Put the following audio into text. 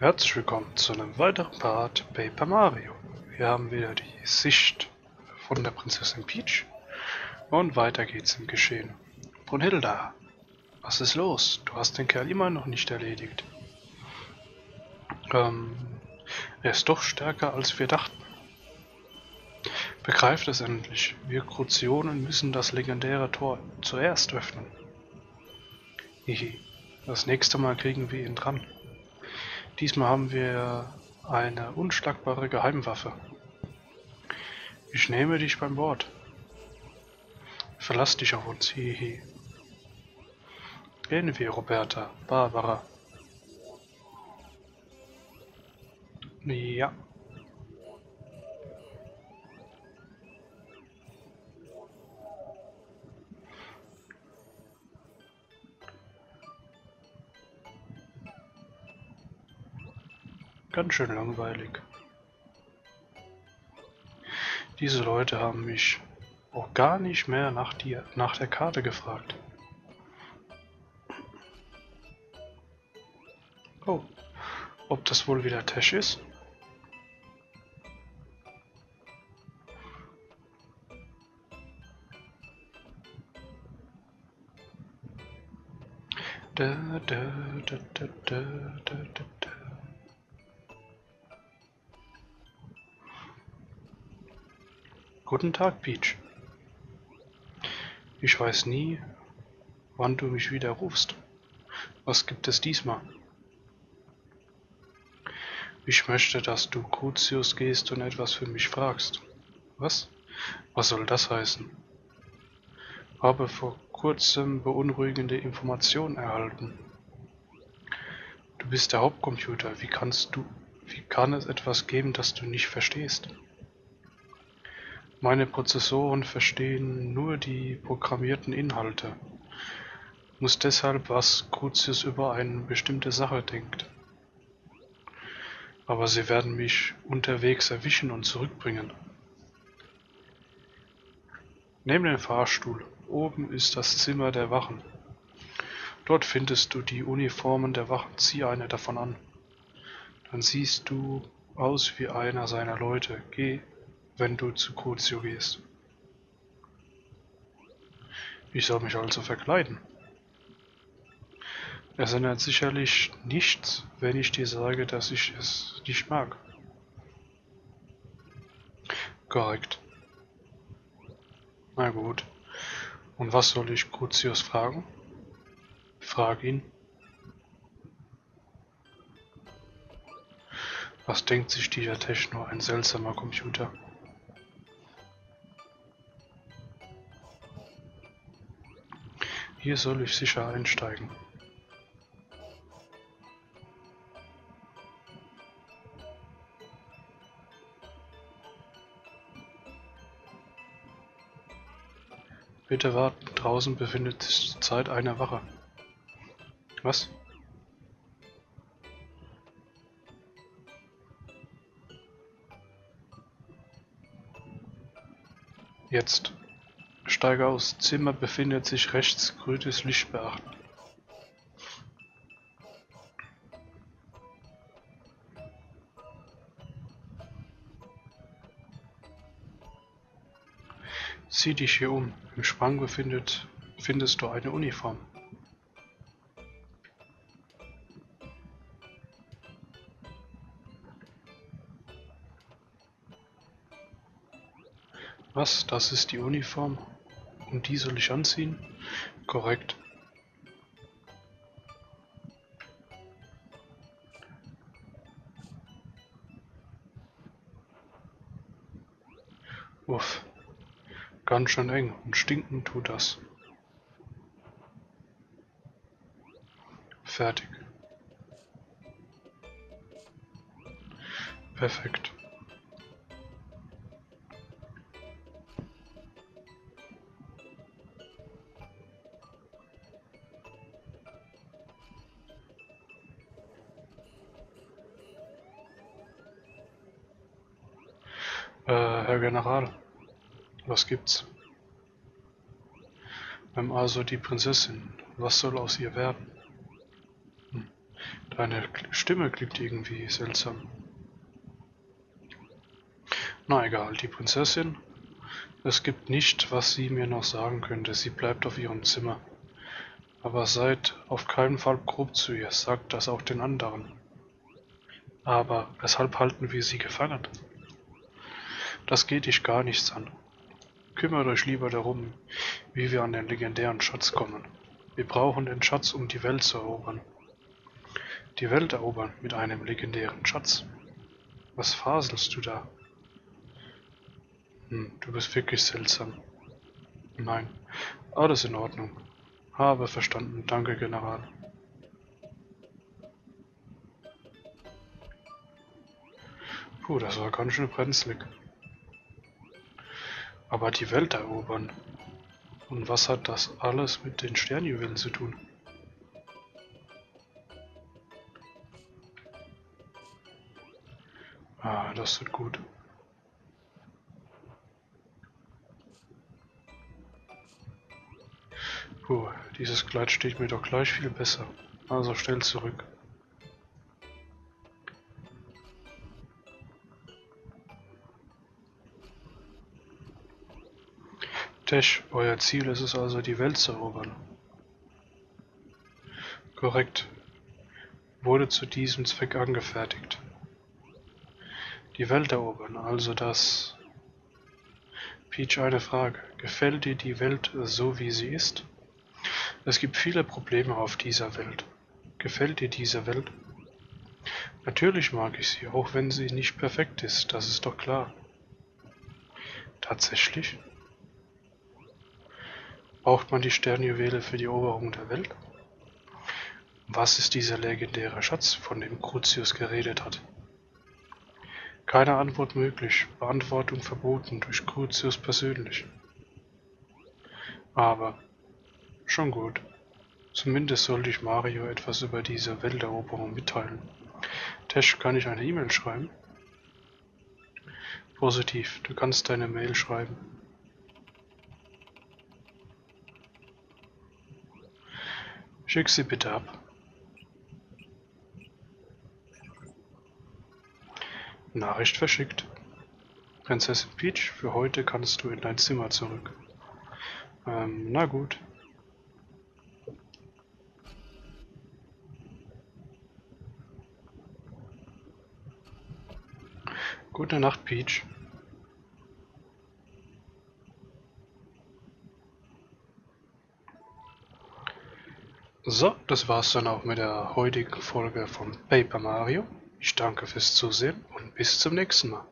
Herzlich willkommen zu einem weiteren Part Paper Mario. Wir haben wieder die Sicht von der Prinzessin Peach und weiter geht's im Geschehen. Brunhilda, was ist los? Du hast den Kerl immer noch nicht erledigt. Ähm, er ist doch stärker als wir dachten. Begreift es endlich. Wir Crutionen müssen das legendäre Tor zuerst öffnen. Hihi. Das nächste Mal kriegen wir ihn dran. Diesmal haben wir eine unschlagbare Geheimwaffe. Ich nehme dich beim Wort. Verlass dich auf uns, hihi. Gehen wir, Roberta, Barbara. Ja. Ganz schön langweilig. Diese Leute haben mich auch gar nicht mehr nach, die, nach der Karte gefragt. Oh, ob das wohl wieder Tesh ist? Da, da, da, da, da, da, da. Guten Tag, Peach. Ich weiß nie, wann du mich wieder rufst. Was gibt es diesmal? Ich möchte, dass du Crucius gehst und etwas für mich fragst. Was? Was soll das heißen? Habe vor kurzem beunruhigende Informationen erhalten. Du bist der Hauptcomputer. Wie kannst du, wie kann es etwas geben, das du nicht verstehst? Meine Prozessoren verstehen nur die programmierten Inhalte, muss deshalb, was Crucius über eine bestimmte Sache denkt. Aber sie werden mich unterwegs erwischen und zurückbringen. Neben dem Fahrstuhl oben ist das Zimmer der Wachen. Dort findest du die Uniformen der Wachen. Zieh eine davon an. Dann siehst du aus wie einer seiner Leute. Geh wenn du zu Crucio gehst. Ich soll mich also verkleiden. Es ändert sicherlich nichts, wenn ich dir sage, dass ich es nicht mag. Korrekt. Na gut. Und was soll ich Crucius fragen? Frag ihn. Was denkt sich dieser Techno, ein seltsamer Computer? Hier soll ich sicher einsteigen. Bitte warten, draußen befindet sich zurzeit eine Wache. Was? Jetzt. Steige aus. Zimmer befindet sich rechts. Grünes Licht beachten. Sieh dich hier um. Im Sprang befindet, findest du eine Uniform. Was? Das ist die Uniform? Und die soll ich anziehen? Korrekt. Uff. Ganz schön eng und stinken tut das. Fertig. Perfekt. Herr General, was gibt's? Ähm, also die Prinzessin, was soll aus ihr werden? Hm. Deine Stimme klingt irgendwie seltsam. Na egal, die Prinzessin. Es gibt nicht, was sie mir noch sagen könnte. Sie bleibt auf ihrem Zimmer. Aber seid auf keinen Fall grob zu ihr, sagt das auch den anderen. Aber weshalb halten wir sie gefangen? Das geht dich gar nichts an. Kümmert euch lieber darum, wie wir an den legendären Schatz kommen. Wir brauchen den Schatz, um die Welt zu erobern. Die Welt erobern mit einem legendären Schatz. Was faselst du da? Hm, du bist wirklich seltsam. Nein, alles in Ordnung. Habe verstanden, danke General. Puh, das war ganz schön brenzlig. Aber die Welt erobern. Und was hat das alles mit den Sternjuwelen zu tun? Ah, das wird gut. Puh, dieses Kleid steht mir doch gleich viel besser. Also schnell zurück. Tesch, euer Ziel ist es also, die Welt zu erobern. Korrekt. Wurde zu diesem Zweck angefertigt. Die Welt erobern, also das... Peach, eine Frage. Gefällt dir die Welt so, wie sie ist? Es gibt viele Probleme auf dieser Welt. Gefällt dir diese Welt? Natürlich mag ich sie, auch wenn sie nicht perfekt ist, das ist doch klar. Tatsächlich? Braucht man die Sternjuwele für die Eroberung der Welt? Was ist dieser legendäre Schatz, von dem Crucius geredet hat? Keine Antwort möglich, Beantwortung verboten durch Crucius persönlich. Aber Schon gut. Zumindest sollte ich Mario etwas über diese Welteroberung mitteilen. Tesh, kann ich eine E-Mail schreiben? Positiv, du kannst deine Mail schreiben. Schick sie bitte ab. Nachricht verschickt. Prinzessin Peach, für heute kannst du in dein Zimmer zurück. Ähm, na gut. Gute Nacht, Peach. So, das war's dann auch mit der heutigen Folge von Paper Mario. Ich danke fürs Zusehen und bis zum nächsten Mal.